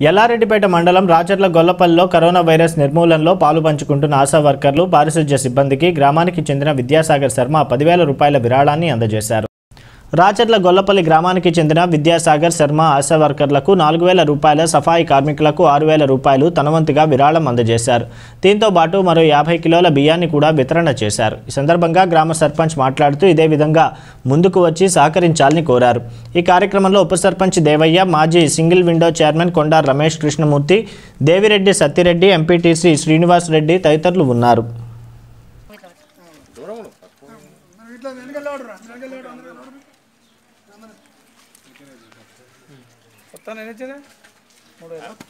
ఎల్లారెడ్డిపేట మండలం రాచర్ల గొల్లపల్లిలో corona virus నిర్మూలనలో పాలు పంచుకుంటున్న ఆశా వర్కర్లు పారిశుధ్య సిబ్బందికి గ్రామానికి చెందిన విద్యాసాగర్ శర్మ పదివేల రూపాయల విరాళాన్ని అందజేశారు. రాచర్ల గొల్లపల్లి గ్రామానికి చెందిన విద్యాసాగర్ శర్మ ఆశా వర్కర్లకు నాలుగు వేల రూపాయల సఫాయి కార్మికులకు ఆరు వేల రూపాయలు తనవంతుగా విరాళం అందజేశారు. దీంతో పాటు మరో యాభై కిలోల బియ్యాన్ని కూడా వితరణ చేశారు. ఈ సందర్భంగా గ్రామ సర్పంచ్ మాట్లాడుతూ ఇదే విధంగా ముందుకు వచ్చి సహకరించాలని కోరారు. ఈ కార్యక్రమంలో ఉప సర్పంచ్ దేవయ్య మాజీ single window chairman Konda Ramesh Krishnamurthy Devireddy Sattireddy MPTC Srinivas Reddy తదితరులు ఉన్నారు.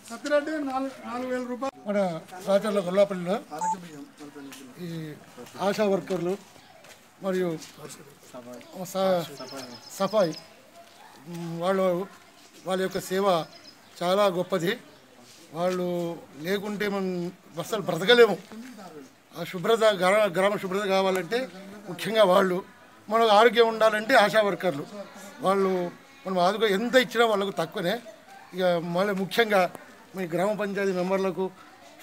సత్యరెడ్డి నాలుగు నాలుగు వేల రూపాయలు. మన రాచర్ల గొల్లాపల్లిలో ఈ ఆశా వర్కర్లు మరియు సఫాయి. వాళ్ళు వాళ్ళ యొక్క సేవ చాలా గొప్పది. వాళ్ళు లేకుంటే మనం అసలు బ్రతకలేము. ఆ శుభ్రత గ్రామ గ్రామ శుభ్రత కావాలంటే ముఖ్యంగా వాళ్ళు మనకు ఆరోగ్యం ఉండాలంటే ఆశా వర్కర్లు. వాళ్ళు మనం ఆదుకో ఎంత ఇచ్చినా వాళ్ళకు తక్కువనే. ఇక మళ్ళీ ముఖ్యంగా మీ గ్రామ పంచాయతీ మెంబర్లకు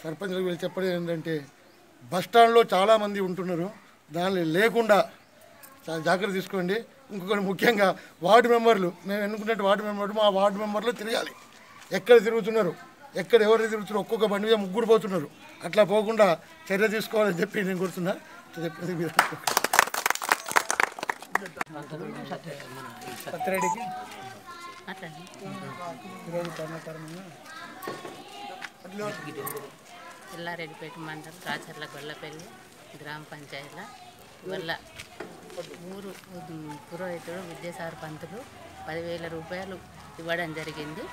సర్పంచ్లకు వీళ్ళు చెప్పడం ఏంటంటే బస్ స్టాండ్లో చాలామంది ఉంటున్నారు. దానిలో లేకుండా చాలా జాగ్రత్త తీసుకోండి. ఇంకొకటి ముఖ్యంగా వార్డు మెంబర్లు మేము ఎన్నుకున్నట్టు వార్డు మెంబర్లు మా వార్డు మెంబర్లు తిరగాలి. ఎక్కడ తిరుగుతున్నారు? ఎక్కడ ఎవరు తిరుగుతున్నారు ఒక్కొక్క బండి మీద ముగ్గురు పోతున్నారు. అట్లా పోకుండా చర్య తీసుకోవాలని చెప్పి నేను కోరుతున్నా. చెప్పేది మీరు. సత్యరెడ్డికి? ఎల్లారెడ్డిపేట మండలం రాచర్ల గొల్లపల్లి గ్రామ పంచాయతీల గొల్ల ఊరు పురోహితుడు విద్యాసాగర్ పంతులు పదివేల రూపాయలు ఇవ్వడం జరిగింది.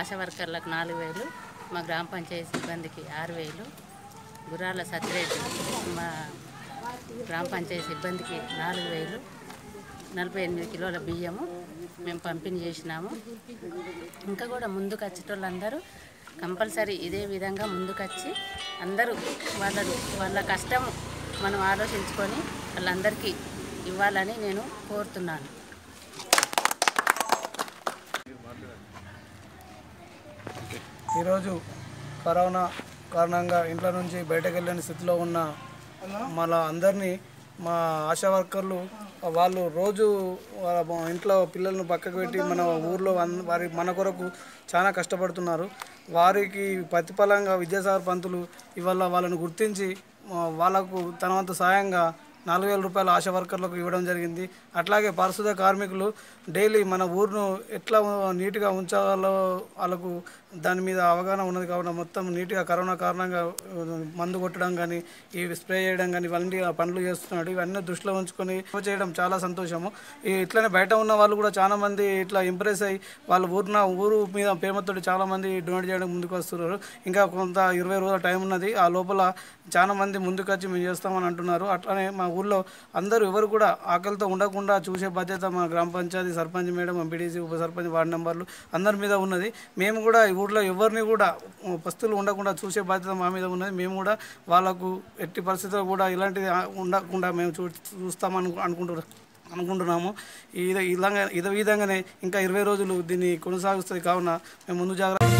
ఆశా వర్కర్లకు నాలుగు వేలు మా గ్రామ పంచాయతీ సిబ్బందికి ఆరు వేలు గుర్రాల సత్యరెడ్డి మా గ్రామ పంచాయతీ సిబ్బందికి నాలుగు వేలు నలభై ఎనిమిది కిలోల బియ్యము మేము పంపిణీ చేసినాము. ఇంకా కూడా ముందుకు వచ్చేటోళ్ళందరూ కంపల్సరీ ఇదే విధంగా ముందుకొచ్చి అందరూ వాళ్ళ వాళ్ళ కష్టం మనం ఆలోచించుకొని వాళ్ళందరికీ ఇవ్వాలని నేను కోరుతున్నాను. ఈరోజు కరోనా కారణంగా ఇంట్లో నుంచి బయటకు వెళ్ళని స్థితిలో ఉన్న మన అందరినీ మా ఆశా వర్కర్లు వాళ్ళు రోజు వాళ్ళ ఇంట్లో పిల్లలను పక్కకు పెట్టి మన ఊర్లో వారి మన కొరకు చాలా కష్టపడుతున్నారు. వారికి ప్రతిఫలంగా విద్యాసాగర్ పంతులు ఇవాళ వాళ్ళను గుర్తించి వాళ్ళకు తన వంతు సాయంగా నాలుగు వేల రూపాయలు ఆశా వర్కర్లకు ఇవ్వడం జరిగింది. అట్లాగే పారిశుద్ధ కార్మికులు డైలీ మన ఊరును ఎట్లా నీట్గా ఉంచాలో వాళ్ళకు దాని మీద అవగాహన ఉన్నది కావున మొత్తం నీట్గా కరోనా కారణంగా మందు కొట్టడం కానీ ఈ స్ప్రే చేయడం కానీ ఇవన్నీ పనులు చేస్తున్నాడు. ఇవన్నీ దృష్టిలో ఉంచుకొని చేయడం చాలా సంతోషము. ఇట్లనే బయట ఉన్న వాళ్ళు కూడా చాలా మంది ఇట్లా ఇంప్రెస్ అయ్యి వాళ్ళ ఊరిన ఊరు మీద ప్రేమతోటి చాలామంది డొనేట్ చేయడం ముందుకు వస్తున్నారు. ఇంకా కొంత ఇరవై రోజుల టైం ఉన్నది. ఆ లోపల చాలామంది ముందుకు వచ్చి మేము చేస్తామని అంటున్నారు. అట్లనే మా ఊళ్ళో అందరూ ఎవరు కూడా ఆకలితో ఉండకుండా చూసే బాధ్యత మా గ్రామ పంచాయతీ సర్పంచ్ మేడం ఎంపీడీసీ ఉప సర్పంచ్ వార్డు నెంబర్లు అందరి మీద ఉన్నది. మేము కూడా ఈ ఊర్లో ఎవరిని కూడా పస్తులు ఉండకుండా చూసే బాధ్యత మా మీద ఉన్నది. మేము కూడా వాళ్ళకు ఎట్టి పరిస్థితుల్లో కూడా ఇలాంటిది ఉండకుండా మేము చూ చూస్తామను అనుకుంటున్నాం అనుకుంటున్నాము. ఈ ఇలాగా ఇదే విధంగానే ఇంకా ఇరవై రోజులు దీన్ని కొనసాగుస్తుంది కావున మేము ముందు జాగ్రత్త